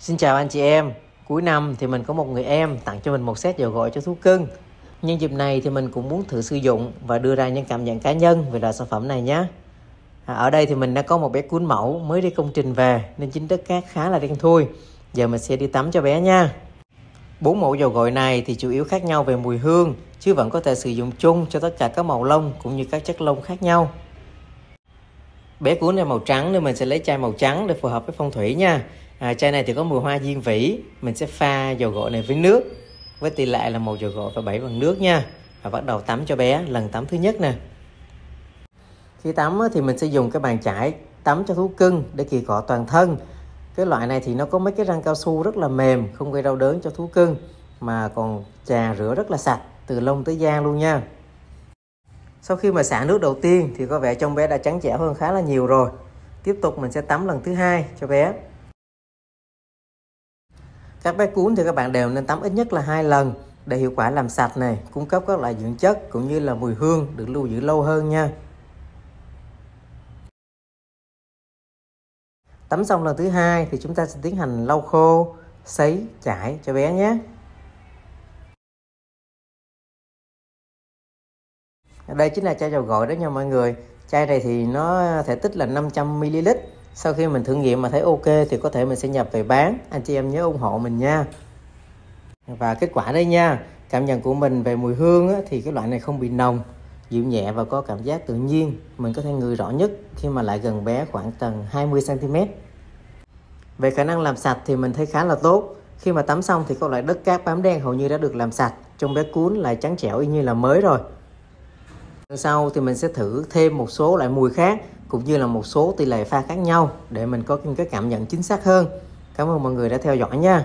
Xin chào anh chị em. Cuối năm thì mình có một người em tặng cho mình một set dầu gội cho thú cưng. Nhân dịp này thì mình cũng muốn thử sử dụng và đưa ra những cảm nhận cá nhân về loại sản phẩm này nhé. À, ở đây thì mình đã có một bé cuốn mẫu mới đi công trình về nên chính đất cát khá là đen thui. Giờ mình sẽ đi tắm cho bé nha. Bốn mẫu dầu gội này thì chủ yếu khác nhau về mùi hương chứ vẫn có thể sử dụng chung cho tất cả các màu lông cũng như các chất lông khác nhau. Bé cuốn này màu trắng nên mình sẽ lấy chai màu trắng để phù hợp với phong thủy nha. À, chai này thì có mùi hoa diên vĩ. Mình sẽ pha dầu gội này với nước với tỷ lệ là một dầu gội và 7 bằng nước nha. Và bắt đầu tắm cho bé lần tắm thứ nhất nè. Khi tắm thì mình sẽ dùng cái bàn chải tắm cho thú cưng để kỳ cọ toàn thân. Cái loại này thì nó có mấy cái răng cao su rất là mềm, không gây đau đớn cho thú cưng mà còn trà rửa rất là sạch từ lông tới da luôn nha. Sau khi mà xả nước đầu tiên thì có vẻ trong bé đã trắng trẻo hơn khá là nhiều rồi. Tiếp tục mình sẽ tắm lần thứ hai cho bé. Các bé cún thì các bạn đều nên tắm ít nhất là hai lần để hiệu quả làm sạch này, cung cấp các loại dưỡng chất cũng như là mùi hương được lưu giữ lâu hơn nha. Tắm xong lần thứ hai thì chúng ta sẽ tiến hành lau khô, sấy, chải cho bé nhé. Đây chính là chai dầu gội đó nha mọi người. Chai này thì nó thể tích là 500ml. Sau khi mình thử nghiệm mà thấy ok thì có thể mình sẽ nhập về bán. Anh chị em nhớ ủng hộ mình nha. Và kết quả đây nha. Cảm nhận của mình về mùi hương á, thì cái loại này không bị nồng, dịu nhẹ và có cảm giác tự nhiên. Mình có thể ngửi rõ nhất khi mà lại gần bé khoảng tầng 20cm. Về khả năng làm sạch thì mình thấy khá là tốt. Khi mà tắm xong thì các loại đất cát bám đen hầu như đã được làm sạch. Trong bé cuốn lại trắng trẻo y như là mới rồi. Sau thì mình sẽ thử thêm một số loại mùi khác, cũng như là một số tỷ lệ pha khác nhau để mình có những cái cảm nhận chính xác hơn. Cảm ơn mọi người đã theo dõi nha.